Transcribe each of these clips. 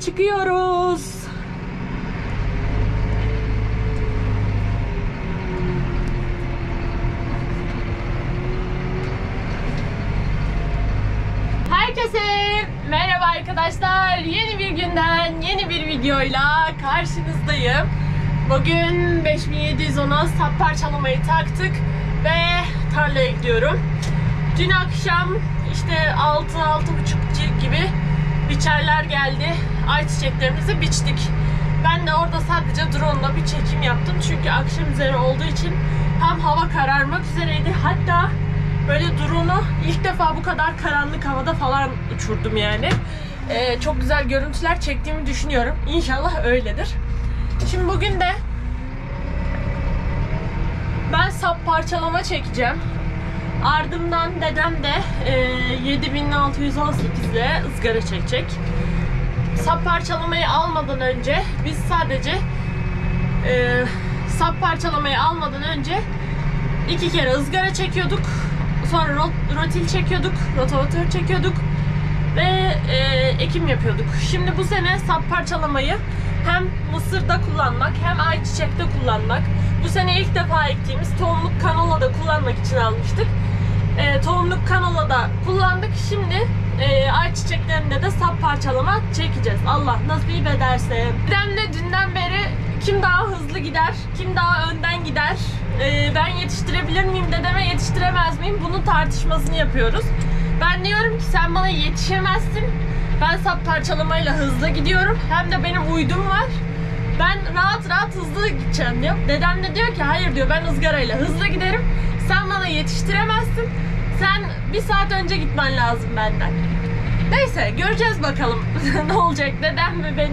Çıkıyoruz. Herkese merhaba arkadaşlar. Yeni bir günden yeni bir videoyla karşınızdayım. Bugün 5710'a sap parçalamayı taktık ve tarlaya gidiyorum. Dün akşam işte 6-6.30 gibi biçerler geldi. Ayçiçeklerimizi biçtik. Ben de orada sadece drone'la bir çekim yaptım. Çünkü akşam üzeri olduğu için hem hava kararmak üzereydi. Hatta böyle drone'u ilk defa bu kadar karanlık havada falan uçurdum yani. Ee, çok güzel görüntüler çektiğimi düşünüyorum. İnşallah öyledir. Şimdi bugün de ben sap parçalama çekeceğim. Ardından dedem de e, 7618 ile ızgara çekecek. Sap parçalamayı almadan önce biz sadece e, sap parçalamayı almadan önce iki kere ızgara çekiyorduk. Sonra rot, rotil çekiyorduk, rotavatör çekiyorduk ve e, ekim yapıyorduk. Şimdi bu sene sap parçalamayı hem mısırda kullanmak hem ayçiçekte kullanmak. Bu sene ilk defa ektiğimiz tohumluk kanolada kullanmak için almıştık. E, tohumluk kanolada kullandık. Şimdi e, ayçiçeklerinde de sap parçalama çekeceğiz. Allah nasip ederse. Dedemle dünden beri kim daha hızlı gider, kim daha önden gider, e, ben yetiştirebilir miyim dedeme yetiştiremez miyim bunun tartışmasını yapıyoruz. Ben diyorum ki sen bana yetişemezsin. Ben sap parçalamayla hızlı gidiyorum. Hem de benim uydum var. Ben rahat rahat hızlı gideceğim diyor. Dedem de diyor ki hayır diyor ben ızgarayla hızlı giderim. Sen bana yetiştiremezsin. Sen bir saat önce gitmen lazım benden. Neyse göreceğiz bakalım ne olacak. Dedem mi ben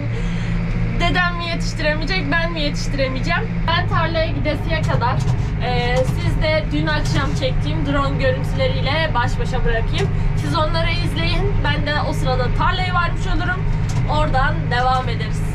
dedem mi yetiştiremeyecek ben mi yetiştiremeyeceğim. Ben tarlaya gidesiye kadar e, siz de dün akşam çektiğim drone görüntüleriyle baş başa bırakayım. Siz onları izleyin. Ben de o sırada tarlaya varmış olurum. Oradan devam ederiz.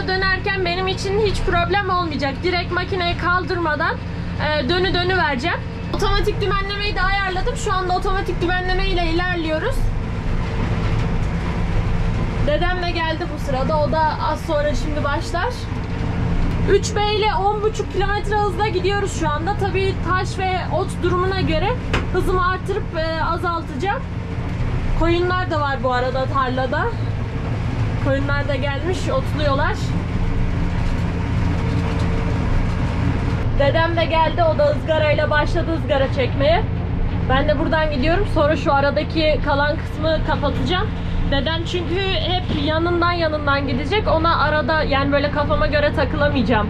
Başlarda dönerken benim için hiç problem olmayacak. Direkt makineyi kaldırmadan e, dönü dönü vereceğim. Otomatik dümenlemeyi de ayarladım. Şu anda otomatik dümenleme ile ilerliyoruz. Dedem de geldi bu sırada. O da az sonra şimdi başlar. 3B ile 10.5 kilometre hızla gidiyoruz şu anda. Tabii taş ve ot durumuna göre hızımı artırıp e, azaltacağım. Koyunlar da var bu arada tarlada. Koyunlar da gelmiş, otluyorlar. Dedem de geldi, o da ızgarayla başladı ızgara çekmeye. Ben de buradan gidiyorum. Sonra şu aradaki kalan kısmı kapatacağım. Dedem çünkü hep yanından yanından gidecek. Ona arada yani böyle kafama göre takılamayacağım.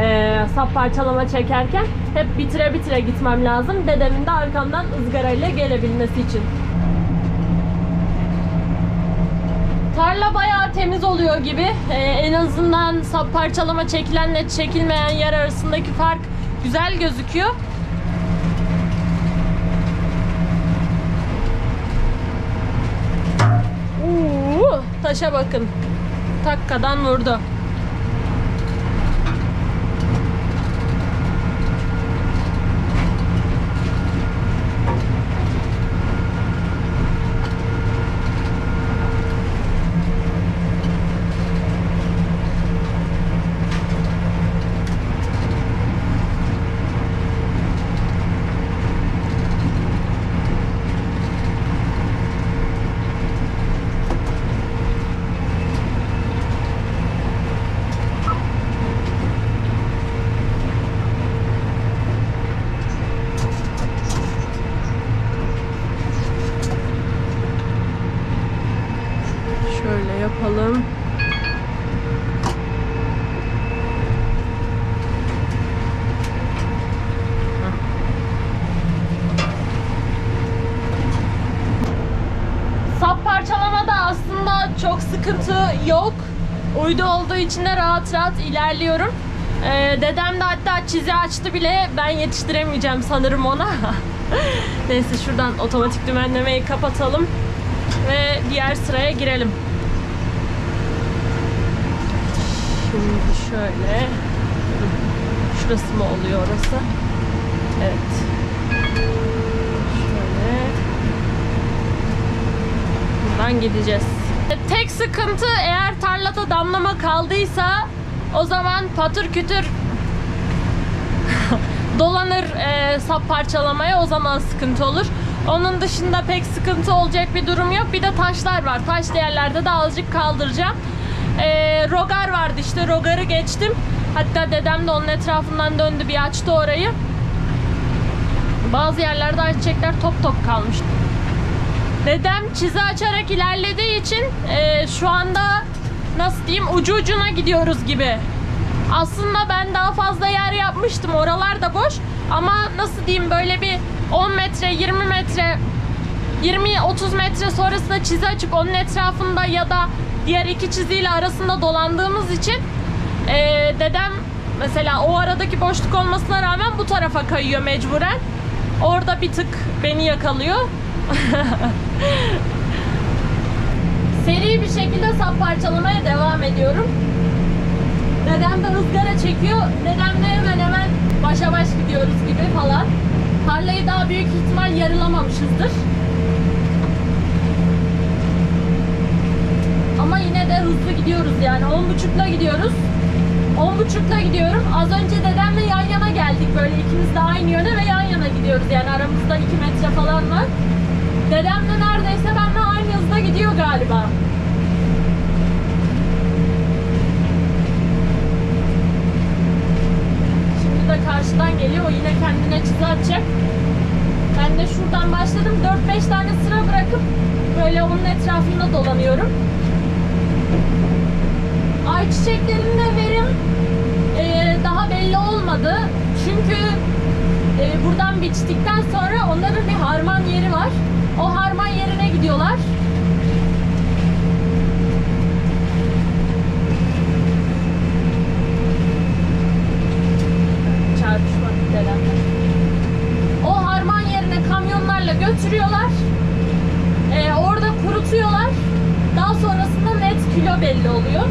Ee, sap parçalama çekerken hep bitire bitire gitmem lazım. Dedemin de arkamdan ızgarayla gelebilmesi için. Tarla bayağı temiz oluyor gibi. Ee, en azından sap parçalama çekilenle çekilmeyen yer arasındaki fark güzel gözüküyor. Uuu, taşa bakın. Takkadan vurdu. Şöyle yapalım. Sap parçalamada aslında çok sıkıntı yok. Uydu olduğu için de rahat rahat ilerliyorum. Ee, dedem de hatta çizi açtı bile ben yetiştiremeyeceğim sanırım ona. Neyse şuradan otomatik dümenlemeyi kapatalım ve diğer sıraya girelim. Şimdi şöyle şurası mı oluyor orası? Evet. Şöyle buradan gideceğiz. Tek sıkıntı eğer tarlada damlama kaldıysa o zaman patır kütür dolanır e, sap parçalamaya o zaman sıkıntı olur. Onun dışında pek sıkıntı olacak bir durum yok. Bir de taşlar var. Taş yerlerde de azıcık kaldıracağım. E, rogar vardı işte rogarı geçtim. Hatta dedem de onun etrafından döndü bir açtı orayı. Bazı yerlerde ayçiçekler top top kalmış. Dedem çizi açarak ilerlediği için e, şu anda nasıl diyeyim ucu ucuna gidiyoruz gibi. Aslında ben daha fazla yer yapmıştım. Oralar da boş. Ama nasıl diyeyim böyle bir 10 metre, 20 metre, 20-30 metre sonrasında çizi açıp onun etrafında ya da diğer iki çiziyle arasında dolandığımız için e, dedem mesela o aradaki boşluk olmasına rağmen bu tarafa kayıyor mecburen. Orada bir tık beni yakalıyor. Seri bir şekilde sap parçalamaya devam ediyorum. Dedem de ızgara çekiyor. Dedem de hemen hemen başa baş gidiyoruz gibi falan. Tarlayı daha büyük ihtimal yarılamamışızdır. Ama yine de hızlı gidiyoruz yani. 10.30'la gidiyoruz. 10.30'la gidiyorum. Az önce dedemle yan yana geldik. Böyle ikimiz de aynı yöne ve yan yana gidiyoruz. Yani aramızda 2 metre falan var. Dedem de neredeyse benimle aynı hızda gidiyor galiba. Şimdi de karşıdan geliyor. O yine kendine çizi atacak. Ben de şuradan başladım. 4-5 tane sıra bırakıp böyle onun etrafında dolanıyorum. Ayçiçeklerinde verim e, daha belli olmadı. Çünkü e, buradan biçtikten sonra onların bir harman yeri var. O harman yerine gidiyorlar. Çarpışma dedemle. götürüyorlar. Ee, orada kurutuyorlar. Daha sonrasında net kilo belli oluyor.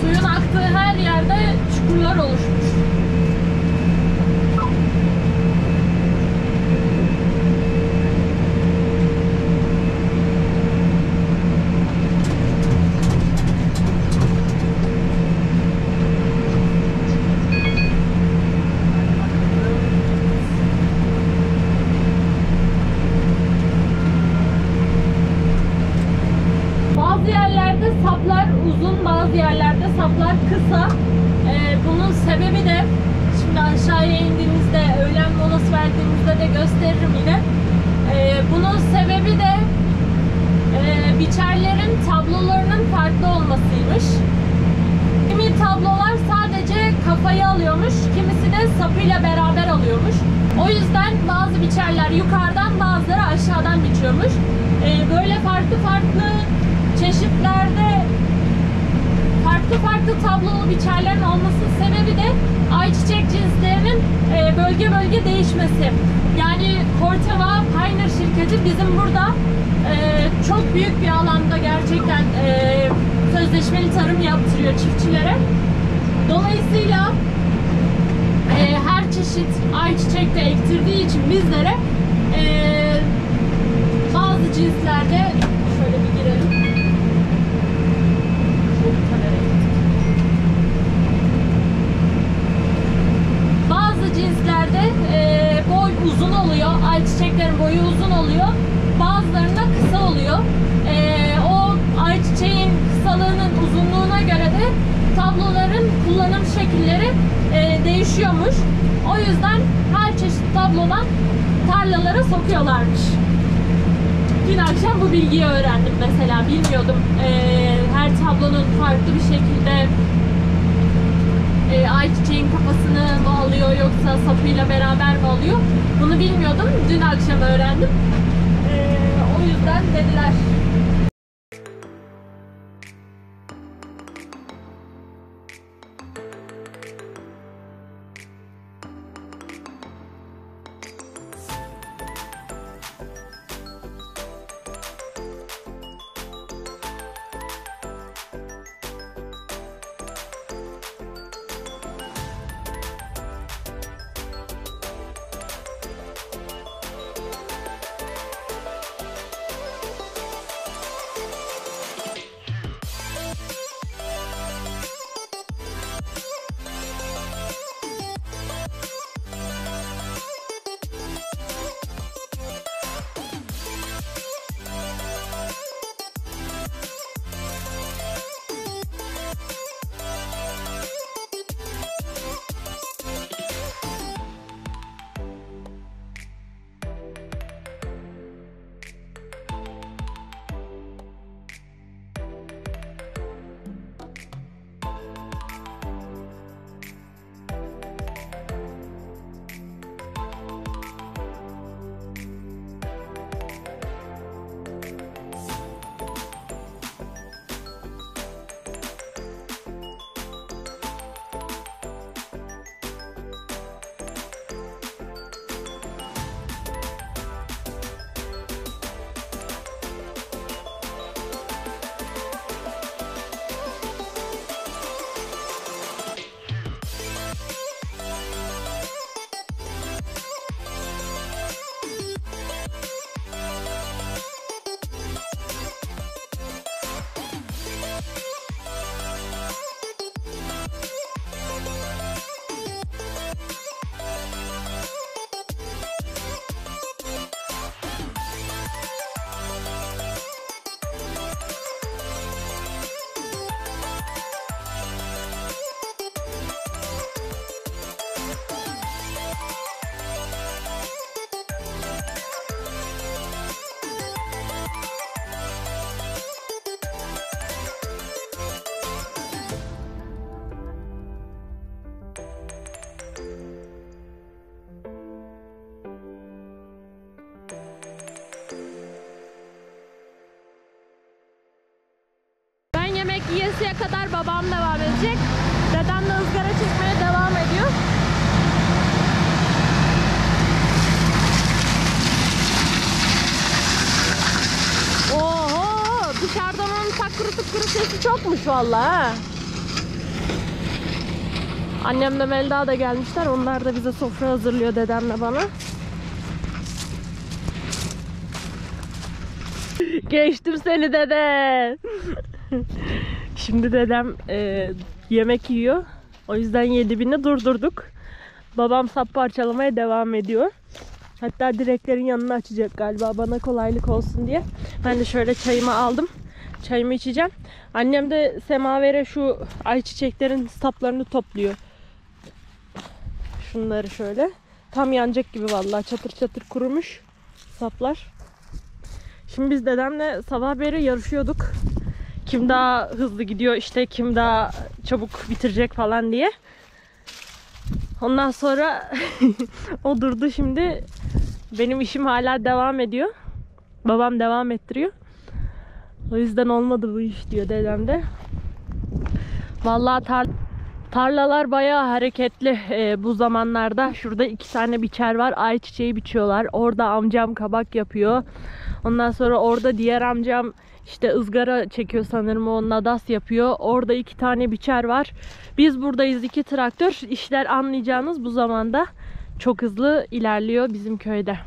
Suyun aktığı her yerde çukurlar oluşmuş. Bazı yerlerde saplar uzun, bazı yerlerde saplar kısa. Ee, bunun sebebi de şimdi aşağıya indiğimizde, öğlen molası verdiğimizde de gösteririm yine. Ee, bunun sebebi de e, biçerlerin tablolarının farklı olmasıymış. Kimi tablolar sadece kafayı alıyormuş, kimisi de sapıyla beraber alıyormuş. O yüzden bazı biçerler yukarıdan bazıları aşağıdan biçiyormuş. Ee, böyle farklı farklı çeşitlerde farklı farklı tablolu biçerlerin olmasının sebebi de ayçiçek cinslerinin e, bölge bölge değişmesi. Yani Corteva Pioneer şirketi bizim burada e, çok büyük bir alanda gerçekten e, sözleşmeli tarım yaptırıyor çiftçilere. Dolayısıyla her çeşit ayçiçek de ektirdiği için bizlere bazı cinslerde şöyle bir girelim. Bazı cinslerde e, boy uzun oluyor. Ayçiçeklerin boyu uzun oluyor. Bazılarında kısa oluyor. E, o ayçiçeğin kısalığının uzunluğuna göre de tabloların kullanım şekilleri e, değişiyormuş. O yüzden her çeşit tablodan tarlalara sokuyorlarmış. Dün akşam bu bilgiyi öğrendim mesela. Bilmiyordum. E, her tablonun farklı bir şekilde e, ayçiçeğin kafasını mı alıyor yoksa sapıyla beraber mi alıyor? Bunu bilmiyordum. Dün akşam öğrendim. E, o yüzden dediler. yasaya kadar babam devam edecek. Dedem de ızgara çizmeye devam ediyor. Oho! Dışarıdan onun tak kuru tık sesi çokmuş valla Annem de Melda da gelmişler. Onlar da bize sofra hazırlıyor dedemle bana. Geçtim seni dede. Şimdi dedem e, yemek yiyor. O yüzden yedi bini durdurduk. Babam sap parçalamaya devam ediyor. Hatta direklerin yanını açacak galiba bana kolaylık olsun diye. Ben de şöyle çayımı aldım. Çayımı içeceğim. Annem de semavere şu ayçiçeklerin saplarını topluyor. Şunları şöyle. Tam yanacak gibi vallahi çatır çatır kurumuş saplar. Şimdi biz dedemle sabah beri yarışıyorduk. Kim daha hızlı gidiyor işte kim daha çabuk bitirecek falan diye. Ondan sonra o durdu şimdi. Benim işim hala devam ediyor. Babam devam ettiriyor. O yüzden olmadı bu iş diyor dedem de. Vallahi tar tarlalar bayağı hareketli e, bu zamanlarda. Şurada iki tane biçer var. Ayçiçeği biçiyorlar. Orada amcam kabak yapıyor. Ondan sonra orada diğer amcam işte ızgara çekiyor sanırım o nadas yapıyor. Orada iki tane biçer var. Biz buradayız iki traktör. İşler anlayacağınız bu zamanda çok hızlı ilerliyor bizim köyde.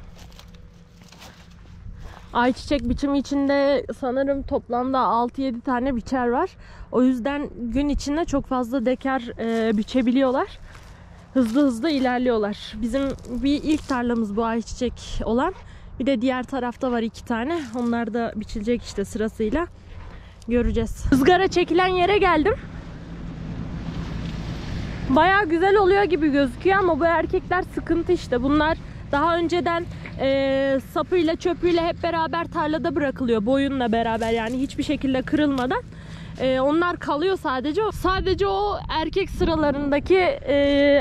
Ayçiçek biçimi içinde sanırım toplamda 6-7 tane biçer var. O yüzden gün içinde çok fazla deker e, biçebiliyorlar. Hızlı hızlı ilerliyorlar. Bizim bir ilk tarlamız bu ayçiçek olan. Bir de diğer tarafta var iki tane. Onlar da biçilecek işte sırasıyla. Göreceğiz. Izgara çekilen yere geldim. Baya güzel oluyor gibi gözüküyor ama bu erkekler sıkıntı işte. Bunlar daha önceden e, sapıyla çöpüyle hep beraber tarlada bırakılıyor. Boyunla beraber yani hiçbir şekilde kırılmadan. E, onlar kalıyor sadece. Sadece o erkek sıralarındaki e,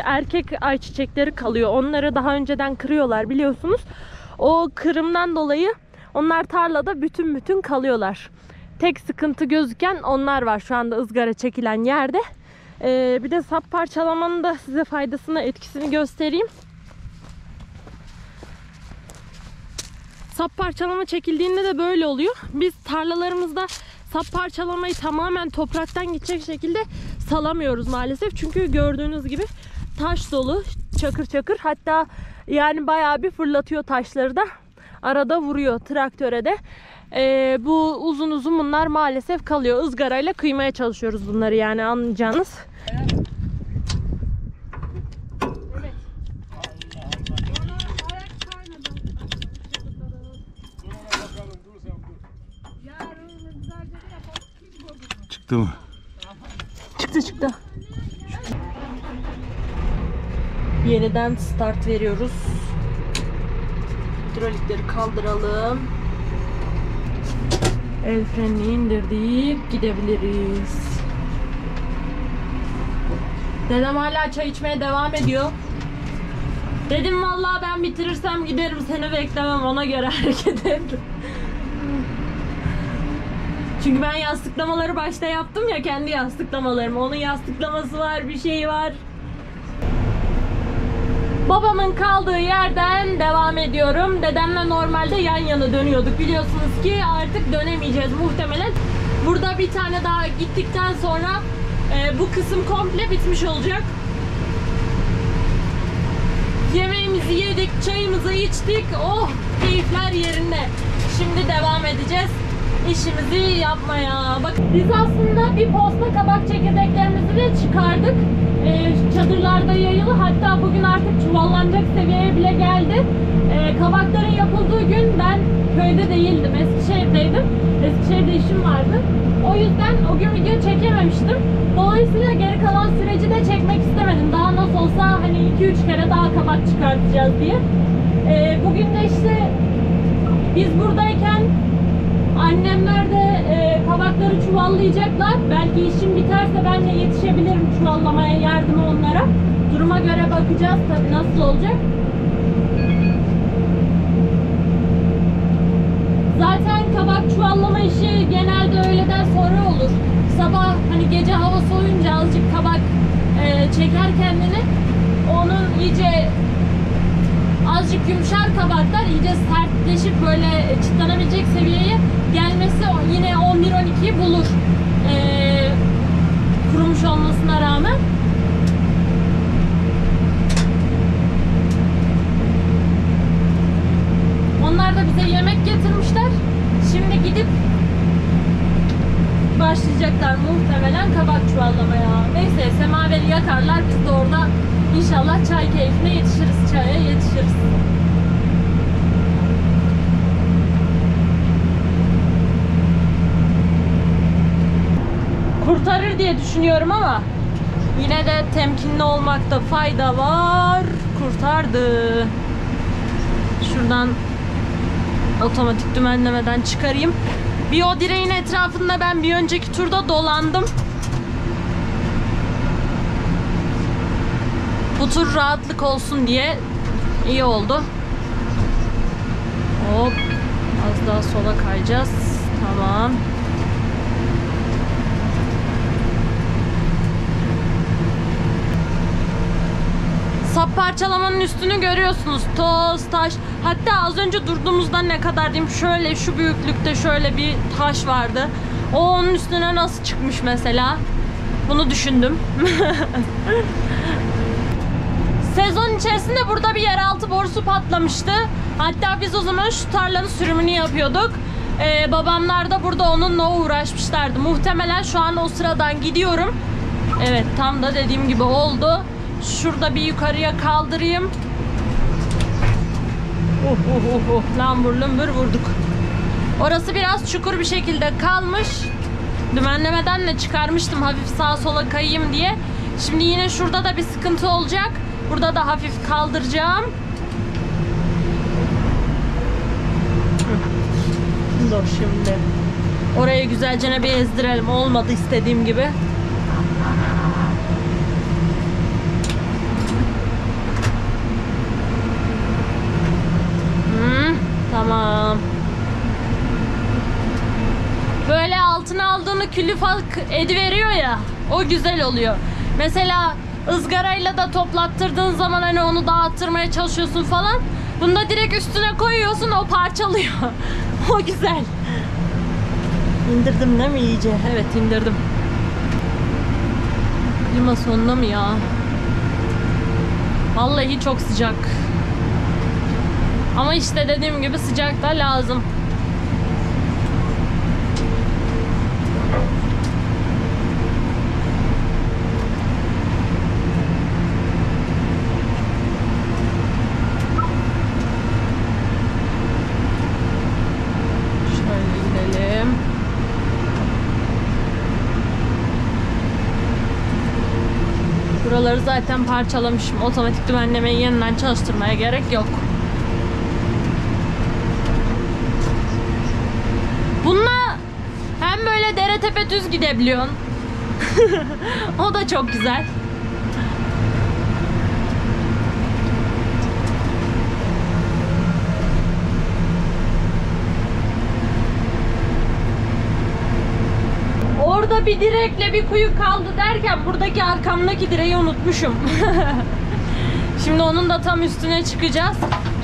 erkek ayçiçekleri kalıyor. Onları daha önceden kırıyorlar biliyorsunuz. O kırımdan dolayı onlar tarlada bütün bütün kalıyorlar. Tek sıkıntı gözüken onlar var şu anda ızgara çekilen yerde. Ee, bir de sap parçalamanın da size faydasını, etkisini göstereyim. Sap parçalama çekildiğinde de böyle oluyor. Biz tarlalarımızda sap parçalamayı tamamen topraktan gidecek şekilde salamıyoruz maalesef. Çünkü gördüğünüz gibi taş dolu, çakır çakır. Hatta yani bayağı bir fırlatıyor taşları da. Arada vuruyor traktöre de. Ee, bu uzun uzun bunlar maalesef kalıyor. Izgarayla kıymaya çalışıyoruz bunları yani anlayacağınız. Çıktı mı? Çıktı çıktı. Yeniden start veriyoruz. Hidrolikleri kaldıralım. El frenini indirdik. Gidebiliriz. Dedem hala çay içmeye devam ediyor. Dedim vallahi ben bitirirsem giderim seni beklemem ona göre hareket et. Çünkü ben yastıklamaları başta yaptım ya kendi yastıklamalarımı. Onun yastıklaması var, bir şey var. Babamın kaldığı yerden devam ediyorum. Dedemle normalde yan yana dönüyorduk. Biliyorsunuz ki artık dönemeyeceğiz muhtemelen. Burada bir tane daha gittikten sonra e, bu kısım komple bitmiş olacak. Yemeğimizi yedik, çayımızı içtik. Oh, keyifler yerinde. Şimdi devam edeceğiz işimizi yapmaya. Bak biz aslında bir posta kabak çekirdeklerimizi de çıkardık. Ee, çadırlarda yayılı. Hatta bugün artık çuvallanacak seviyeye bile geldi. Ee, kabakların yapıldığı gün ben köyde değildim. Eskişehir'deydim. Eskişehir'de işim vardı. O yüzden o gün video çekememiştim. Dolayısıyla geri kalan süreci de çekmek istemedim. Daha nasıl olsa hani 2-3 kere daha kabak çıkartacağız diye. Ee, bugün de işte biz buradayken Annemler de e, kabakları çuvallayacaklar. Belki işim biterse ben de yetişebilirim çuvallamaya, yardıma onlara. Duruma göre bakacağız tabii nasıl olacak. Zaten kabak çuvallama işi genelde öğleden sonra olur. Sabah hani gece hava soğuyunca azıcık kabak e, çeker kendini. Onun iyice azıcık yumuşar kabaklar iyice sertleşip böyle çıtlanabilecek seviyeye gelmesi yine 11-12'yi bulur. Ee, kurumuş olmasına rağmen. Onlar da bize yemek getirmişler. Şimdi gidip başlayacaklar muhtemelen kabak çuvallamaya. Neyse semaveri yakarlar biz de orada inşallah çay keyfine yetişiriz. Çaya yetişiriz. Diye düşünüyorum ama yine de temkinli olmakta fayda var. Kurtardı. Şuradan otomatik dümenlemeden çıkarayım. Bir o direğin etrafında ben bir önceki turda dolandım. Bu tur rahatlık olsun diye iyi oldu. Hop. Az daha sola kayacağız. Tamam. Sap parçalamanın üstünü görüyorsunuz. Toz, taş. Hatta az önce durduğumuzda ne kadar diyeyim şöyle şu büyüklükte şöyle bir taş vardı. O onun üstüne nasıl çıkmış mesela? Bunu düşündüm. Sezon içerisinde burada bir yeraltı borusu patlamıştı. Hatta biz o zaman şu tarlanın sürümünü yapıyorduk. Ee, babamlar da burada onunla uğraşmışlardı. Muhtemelen şu an o sıradan gidiyorum. Evet tam da dediğim gibi oldu. Şurada bir yukarıya kaldırayım. Uh, uh, uh, uh. Lambur lumbur vurduk. Orası biraz çukur bir şekilde kalmış. Dümenlemeden de çıkarmıştım hafif sağa sola kayayım diye. Şimdi yine şurada da bir sıkıntı olacak. Burada da hafif kaldıracağım. Dur şimdi. Orayı güzelce bir ezdirelim. Olmadı istediğim gibi. Tamam. Böyle altına aldığını külüf ediveriyor ya. O güzel oluyor. Mesela ızgarayla da toplattırdığın zaman hani onu dağıttırmaya çalışıyorsun falan. Bunda direkt üstüne koyuyorsun o parçalıyor. o güzel. İndirdim değil mi iyice? Evet indirdim. Klima sonunda mı ya? Vallahi çok sıcak. Ama işte dediğim gibi sıcak da lazım. Buraları zaten parçalamışım. Otomatik düzenlemeyi yeniden çalıştırmaya gerek yok. Bununla hem böyle düz gidebiliyorsun. o da çok güzel. Orada bir direkle bir kuyu kaldı derken buradaki arkamdaki direği unutmuşum. Şimdi onun da tam üstüne çıkacağız.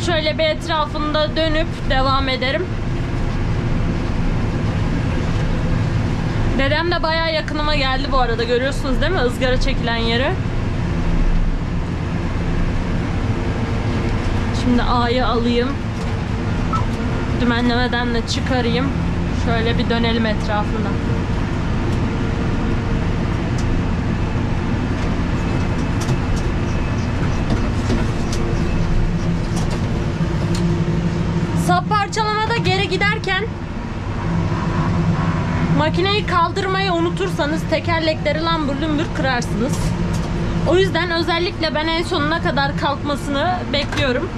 Şöyle bir etrafında dönüp devam ederim. Dedem de bayağı yakınıma geldi bu arada görüyorsunuz değil mi ızgara çekilen yeri. Şimdi A'yı alayım. Dümenlemeden de çıkarayım. Şöyle bir dönelim etrafında. Sap parçalamada geri giderken makineyi kaldırmayı unutursanız tekerlekleri lambur lumbur kırarsınız. O yüzden özellikle ben en sonuna kadar kalkmasını bekliyorum.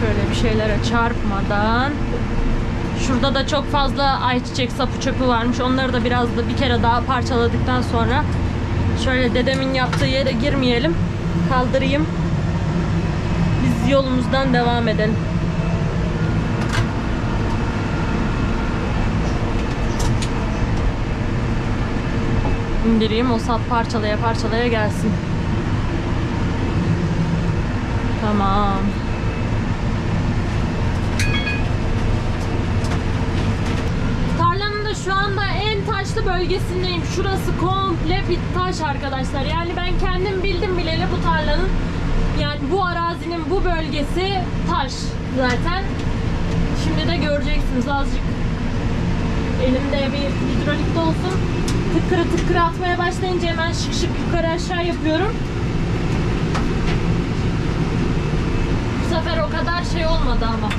Şöyle bir şeylere çarpmadan. Şurada da çok fazla ayçiçek sapı çöpü varmış. Onları da biraz da bir kere daha parçaladıktan sonra şöyle dedemin yaptığı yere girmeyelim. Kaldırayım. Biz yolumuzdan devam edelim. İndireyim o sap parçalaya parçalaya gelsin. Tamam. Tarlanın da şu anda en taşlı bölgesindeyim. Şurası komple bir taş arkadaşlar. Yani ben kendim bildim bileli bu tarlanın yani bu arazinin bu bölgesi taş zaten. Şimdi de göreceksiniz azıcık elimde bir hidrolik de olsun. Tıkkırı tıkkırı atmaya başlayınca hemen şık şık yukarı aşağı yapıyorum. Bu sefer o kadar şey olmadı ama.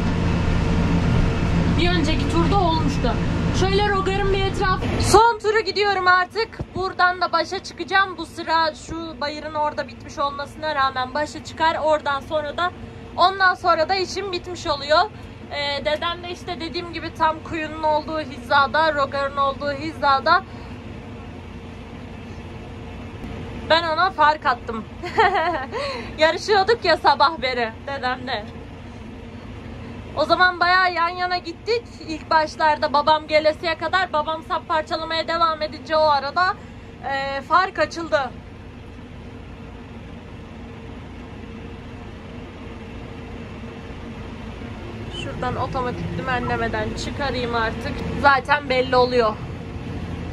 Bir önceki turda olmuştu. Şöyle rogarın bir etraf. Son turu gidiyorum artık. Buradan da başa çıkacağım. Bu sıra şu bayırın orada bitmiş olmasına rağmen başa çıkar. Oradan sonra da ondan sonra da işim bitmiş oluyor. Ee, dedem de işte dediğim gibi tam kuyunun olduğu hizada, rogarın olduğu hizada. Ben ona fark attım. Yarışıyorduk ya sabah beri dedemle. O zaman bayağı yan yana gittik. İlk başlarda babam gelesiye kadar babam sap parçalamaya devam edince o arada e, fark açıldı. Şuradan otomatik dümenlemeden çıkarayım artık. Zaten belli oluyor.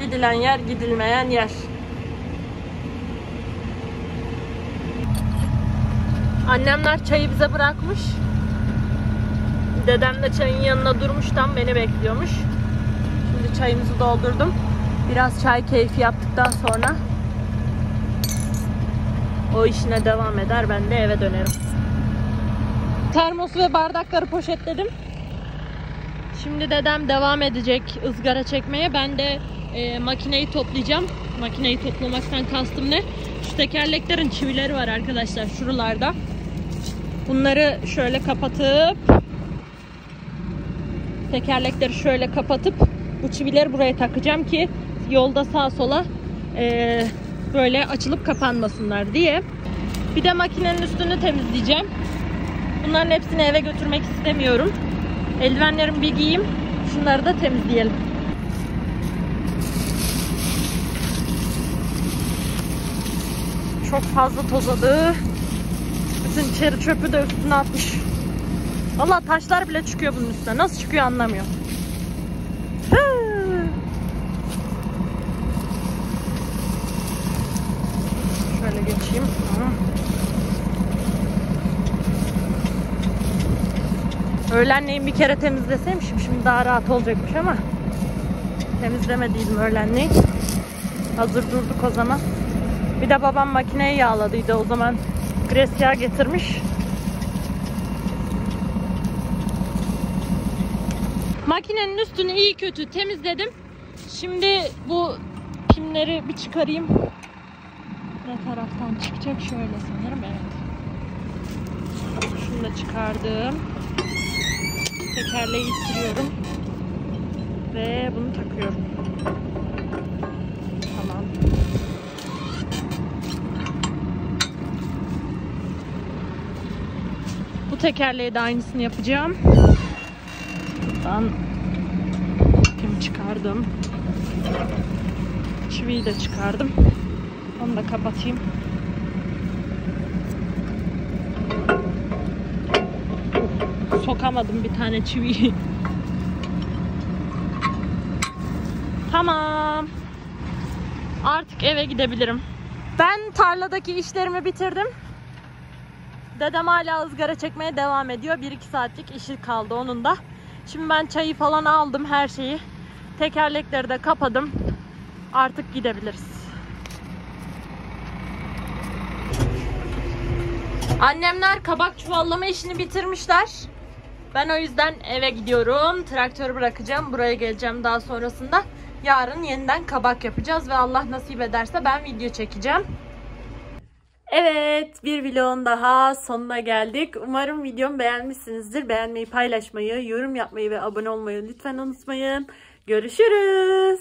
Gidilen yer gidilmeyen yer. Annemler çayı bize bırakmış. Dedem de çayın yanına durmuş tam beni bekliyormuş. Şimdi çayımızı doldurdum. Biraz çay keyfi yaptıktan sonra o işine devam eder. Ben de eve dönerim. Termos ve bardakları poşetledim. Şimdi dedem devam edecek ızgara çekmeye. Ben de e, makineyi toplayacağım. Makineyi toplamaktan kastım ne? Şu tekerleklerin çivileri var arkadaşlar şuralarda. Bunları şöyle kapatıp tekerlekleri şöyle kapatıp bu çivileri buraya takacağım ki yolda sağa sola e, böyle açılıp kapanmasınlar diye. Bir de makinenin üstünü temizleyeceğim. Bunların hepsini eve götürmek istemiyorum. Eldivenlerimi bir giyeyim. Şunları da temizleyelim. Çok fazla tozadı. Bütün içeri çöpü de üstüne atmış. Valla taşlar bile çıkıyor bunun üstüne. Nasıl çıkıyor anlamıyorum. Şöyle geçeyim. Öğlenleyin bir kere temizleseymişim şimdi daha rahat olacakmış ama temizlemediydim öğlenleyin. Hazır durduk o zaman. Bir de babam makineyi yağladıydı o zaman. Gres yağ getirmiş. Makinenin üstünü iyi kötü temizledim. Şimdi bu pimleri bir çıkarayım. Ne taraftan çıkacak? Şöyle sanırım evet. Şunu da çıkardım. Tekerleği ittiriyorum. Ve bunu takıyorum. Tamam. Bu tekerleğe de aynısını yapacağım. Buradan çıkardım. Çiviyi de çıkardım. Onu da kapatayım. Sokamadım bir tane çiviyi. Tamam. Artık eve gidebilirim. Ben tarladaki işlerimi bitirdim. Dedem hala ızgara çekmeye devam ediyor. 1-2 saatlik işi kaldı onun da. Şimdi ben çayı falan aldım her şeyi. Tekerlekleri de kapadım. Artık gidebiliriz. Annemler kabak çuvallama işini bitirmişler. Ben o yüzden eve gidiyorum. Traktörü bırakacağım. Buraya geleceğim daha sonrasında. Yarın yeniden kabak yapacağız ve Allah nasip ederse ben video çekeceğim. Evet, bir vlogun daha sonuna geldik. Umarım videomu beğenmişsinizdir. Beğenmeyi, paylaşmayı, yorum yapmayı ve abone olmayı lütfen unutmayın. Görüşürüz.